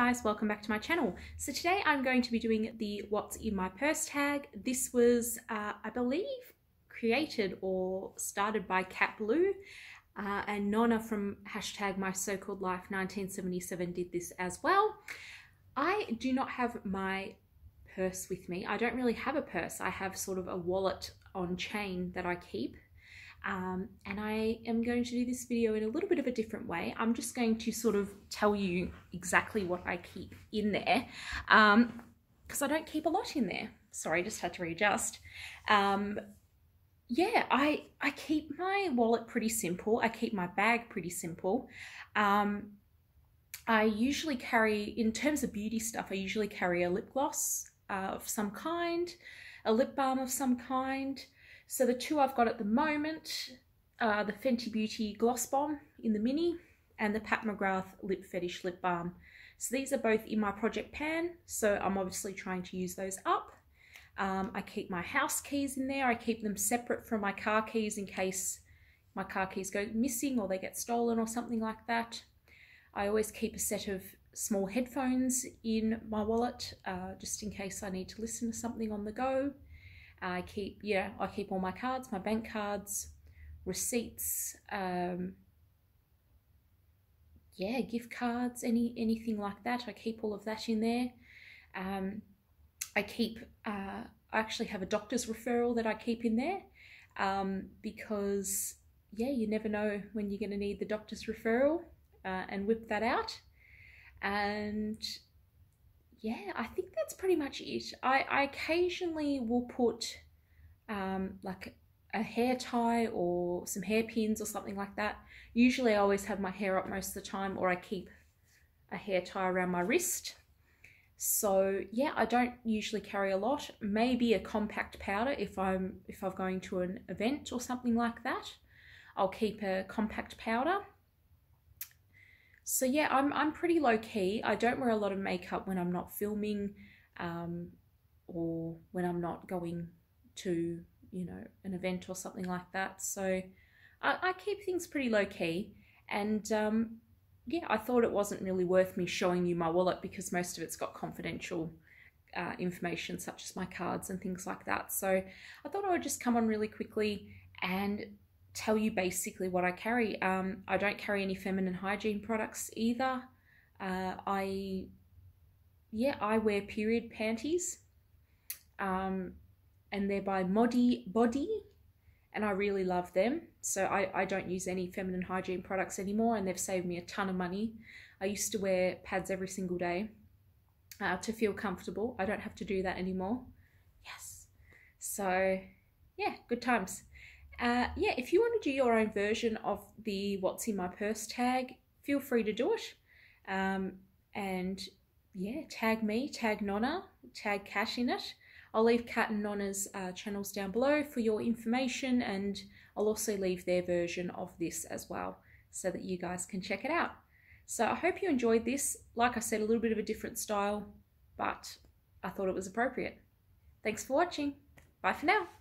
guys, welcome back to my channel. So today I'm going to be doing the what's in my purse tag. This was, uh, I believe, created or started by Kat Blue uh, and Nona from hashtag my so-called life 1977 did this as well. I do not have my purse with me. I don't really have a purse. I have sort of a wallet on chain that I keep um, and I am going to do this video in a little bit of a different way. I'm just going to sort of tell you exactly what I keep in there because um, I don't keep a lot in there. Sorry, just had to readjust. Um, yeah, I, I keep my wallet pretty simple. I keep my bag pretty simple. Um, I usually carry, in terms of beauty stuff, I usually carry a lip gloss uh, of some kind, a lip balm of some kind, so the two I've got at the moment are the Fenty Beauty Gloss Bomb in the mini and the Pat McGrath Lip Fetish Lip Balm. So these are both in my project pan, so I'm obviously trying to use those up. Um, I keep my house keys in there. I keep them separate from my car keys in case my car keys go missing or they get stolen or something like that. I always keep a set of small headphones in my wallet uh, just in case I need to listen to something on the go. I keep, yeah, I keep all my cards, my bank cards, receipts, um, yeah, gift cards, any anything like that. I keep all of that in there. Um, I keep, uh, I actually have a doctor's referral that I keep in there um, because, yeah, you never know when you're going to need the doctor's referral uh, and whip that out. And yeah, I think that's pretty much it. I, I occasionally will put um, like a hair tie or some hairpins or something like that. Usually I always have my hair up most of the time or I keep a hair tie around my wrist. So yeah, I don't usually carry a lot. Maybe a compact powder if I'm if I'm going to an event or something like that. I'll keep a compact powder. So yeah, I'm, I'm pretty low key. I don't wear a lot of makeup when I'm not filming um, or when I'm not going to, you know, an event or something like that. So I, I keep things pretty low key. And um, yeah, I thought it wasn't really worth me showing you my wallet because most of it's got confidential uh, information such as my cards and things like that. So I thought I would just come on really quickly and tell you basically what I carry. Um, I don't carry any feminine hygiene products either. Uh, I, yeah, I wear period panties. Um, and they're by Modibodi, and I really love them. So I, I don't use any feminine hygiene products anymore, and they've saved me a ton of money. I used to wear pads every single day uh, to feel comfortable. I don't have to do that anymore. Yes. So, yeah, good times. Uh, yeah, if you want to do your own version of the what's in my purse tag, feel free to do it. Um, and yeah, tag me, tag Nona, tag Kat in it. I'll leave Kat and Nona's uh, channels down below for your information and I'll also leave their version of this as well so that you guys can check it out. So I hope you enjoyed this. Like I said, a little bit of a different style, but I thought it was appropriate. Thanks for watching. Bye for now.